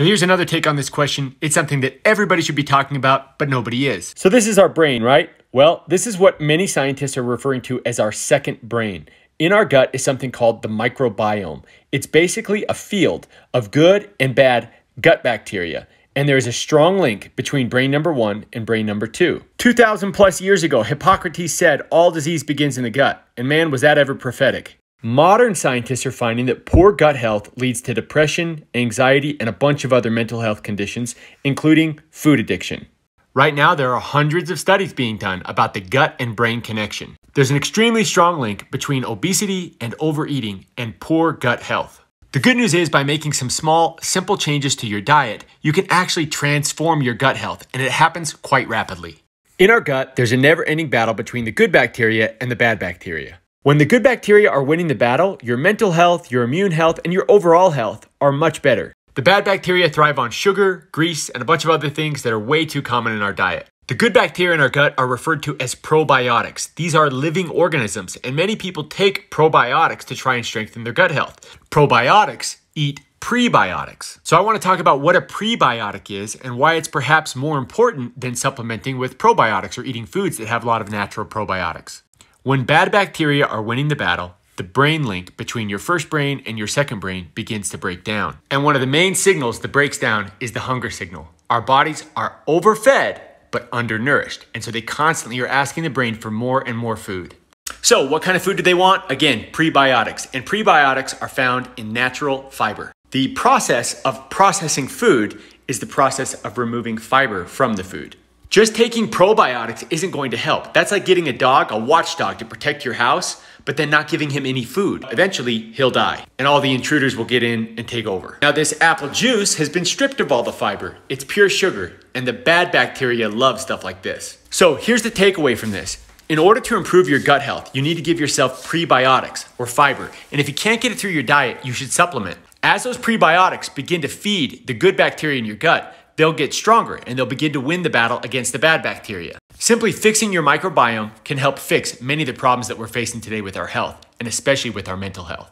So here's another take on this question. It's something that everybody should be talking about, but nobody is. So this is our brain, right? Well, this is what many scientists are referring to as our second brain. In our gut is something called the microbiome. It's basically a field of good and bad gut bacteria. And there is a strong link between brain number one and brain number two. 2,000 plus years ago, Hippocrates said all disease begins in the gut. And man, was that ever prophetic. Modern scientists are finding that poor gut health leads to depression, anxiety, and a bunch of other mental health conditions, including food addiction. Right now, there are hundreds of studies being done about the gut and brain connection. There's an extremely strong link between obesity and overeating and poor gut health. The good news is by making some small, simple changes to your diet, you can actually transform your gut health, and it happens quite rapidly. In our gut, there's a never ending battle between the good bacteria and the bad bacteria. When the good bacteria are winning the battle, your mental health, your immune health, and your overall health are much better. The bad bacteria thrive on sugar, grease, and a bunch of other things that are way too common in our diet. The good bacteria in our gut are referred to as probiotics. These are living organisms, and many people take probiotics to try and strengthen their gut health. Probiotics eat prebiotics. So I want to talk about what a prebiotic is and why it's perhaps more important than supplementing with probiotics or eating foods that have a lot of natural probiotics. When bad bacteria are winning the battle, the brain link between your first brain and your second brain begins to break down. And one of the main signals that breaks down is the hunger signal. Our bodies are overfed but undernourished, and so they constantly are asking the brain for more and more food. So, what kind of food do they want? Again, prebiotics. And prebiotics are found in natural fiber. The process of processing food is the process of removing fiber from the food. Just taking probiotics isn't going to help. That's like getting a dog, a watchdog, to protect your house, but then not giving him any food. Eventually, he'll die, and all the intruders will get in and take over. Now, this apple juice has been stripped of all the fiber. It's pure sugar, and the bad bacteria love stuff like this. So, here's the takeaway from this. In order to improve your gut health, you need to give yourself prebiotics or fiber. And if you can't get it through your diet, you should supplement. As those prebiotics begin to feed the good bacteria in your gut, they'll get stronger and they'll begin to win the battle against the bad bacteria. Simply fixing your microbiome can help fix many of the problems that we're facing today with our health, and especially with our mental health.